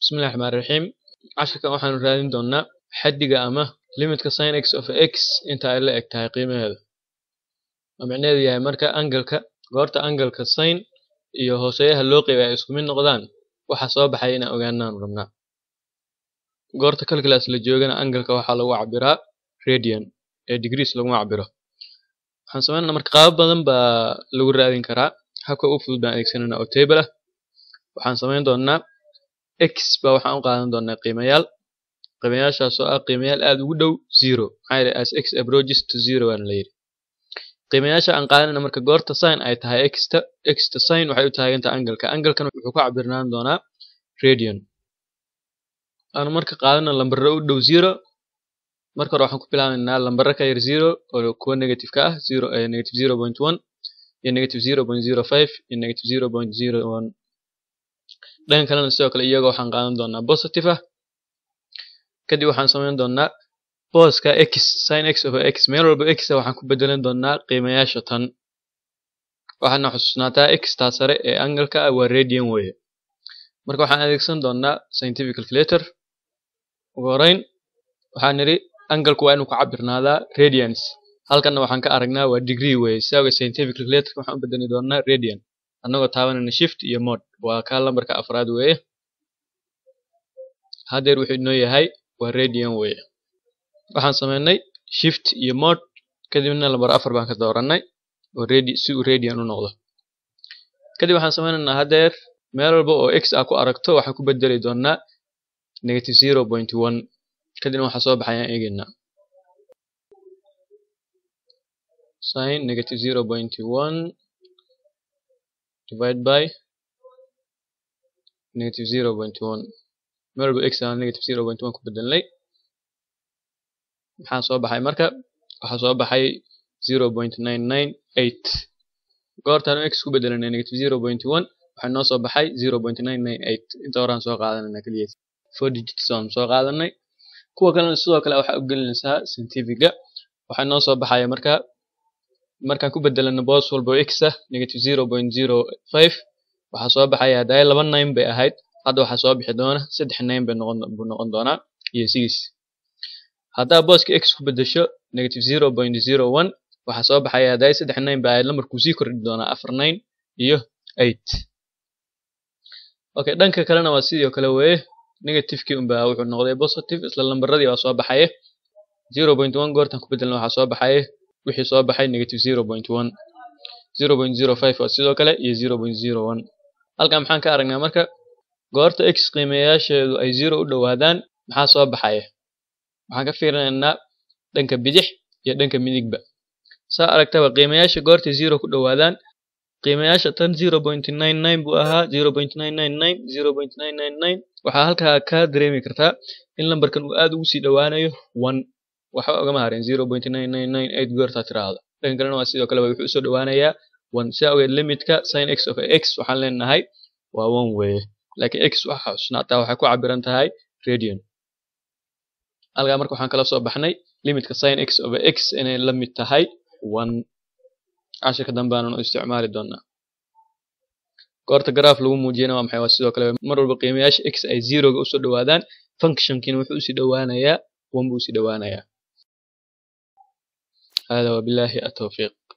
bismillahi raxmaani raxiim casharkan waxaanu raadin doonaa xaddiga ama limitka sin x of x inta ay la eg tahay qiimaheeda. Oo micnaheedu yahay marka angalka goorta angalka sin iyo hooseeyaha loo qeybay ay isku mid noqdaan waxa soo baxay inaan ogaanaan rabnaa. Goorta calculus la joogana angalka waxaa lagu cabiraa radian ee degrees laguma cabiro waxaan sameynaa marka qaabo badan baa lagu raadin karaa. Habka ugu fudud baan adeegsanayna oo table ah. Waxaan sameyn doonaa x baa waxaan u qaadan doonaa qiimayaal. Qiimayaashaas oo ah qiimayaal aad ugu dhow zero. Maxaa yeelay as x approaches to zero waana la yidhi. Qiimayaasha aan qaadanayna marka goorta sin ay tahay xta xta sin waxay u taagantahay angalka. Angalkan wuxuu ku cabirnaan doonaa radian. Aanu marka qaadana lambaro u dhow zero marka hore waxaan ku bilaabaynaa lambaro ka yar zero oo kuwa negative ka ah zero negative zero point one iyo negative zero point zero five iyo negative zero point zero one dhanka kalena sidoo kale iyaga waxaan qaadan doonaa positive ah kadib waxaan sameyn doonaa booska x sin x over x. Meel walba x waxaan ku bedelan doonaa qiimayaasha tan. Waxaana xusuusnaataa x taa sare ee angalka ah waa radian weeye. Marka waxaan adeegsan doonaa scientific calculator. Ugu horeyn waxaan nidhi angalku waa inuu ku cabirnaadaa radians. Halkanna waxaan ka aragnaa waa degree weeye. Si scientific calculator waxaan u bedeli doonaa radian annagoo taabanayna shift iyo mod waa kaa lambarka afraad weeye. Haddeer wuxuu inoo yahay waa radian weeye. Waxaan sameynay shift iyo mod kadibna lambar afar baan ka dooranay oo si uu radian u noqdo. Kadib waxaan sameynaynaa haddeer meel walba oo x ah ku aragto waxaan ku bedeli doonaa negative zero point one. Kadibna waxaa soo baxayaan eegeynaa sin negative zero point one divide by negative zero point one. Meel walba x aan negative zero point one ku bedelnay maxaa soo baxay marka? Waxaa soo baxay zero point nine nine eight. Goortaan x ku bedelanay negative zero point one waxaa noo soo baxay zero point nine nine eight. Inta horaan soo qaadanayna keliya four digits aan soo qaadanay. Kuwa kalena sidoo kale waxaa u gelinaysaa scientifiga waxaa noo soo baxaya marka markaan ku bedelano boos walba oo x ah negative zero point zero five waxaa soo baxaya hadday laba nine bay ahayd hadda waxaa soo bixi doona saddex nine bay noqon buu noqon doonaa iyo six. Haddaa booska x ku bedesho negative zero point zero one waxaa soo baxaya hadday saddex nine bay ahayd lambarkuu sii kordhi doonaa afar nine iyo eight. Okay dhanka kalena waa sidoo kale weeye negativekii unbaa wuxuu noqday positive isla lambaradii waa soo baxaya. Zero point one goortan ku bedelna waxaa soo baxaya wixii soo baxay negative zero point one zero point zero five waa sidoo kale iyo zero point zero one. Halkan maxaan ka aragnaa marka goorta x qiimayaasheedu ay zero u dhowaadaan maxaa soo baxaya? Waxaan ka fiirinaynaa dhanka bidix iyo dhanka midigba. Saa aragtaba qiimayaasha goortay zero ku dhowaadaan qiimayaasha tan zero point nine nine buu ahaa zero point nine nine nine zero point nine nine nine. Waxaa halkaa ka dareemi kartaa in lambarkan uu aad ugu sii dhowaanayo one waxba ogama harin goortaa tiraahdo. Dhanka kalena waa sidoo kale wuxuu u soo dhowaanayaa one si awgeed limitka sin x of x waxaan leenahay waa one weeye laakiin x waxa xusnaataa waxay ku cabiran tahay radian. Halkaa marka waxaan kala soo baxnay limitka sin x over x inay la mid tahay one. Cashirka dambaanan u isticmaali doonaa. Goorta garaaf lagu muujiyana waa maxay? Waa sidoo kale mar walba qiimayaasha x ay zeroga u soo dhowaadaan functionkiina wuxuu u sii dhowaanayaa one buu u sii dhowaanayaa هذا وبالله التوفيق.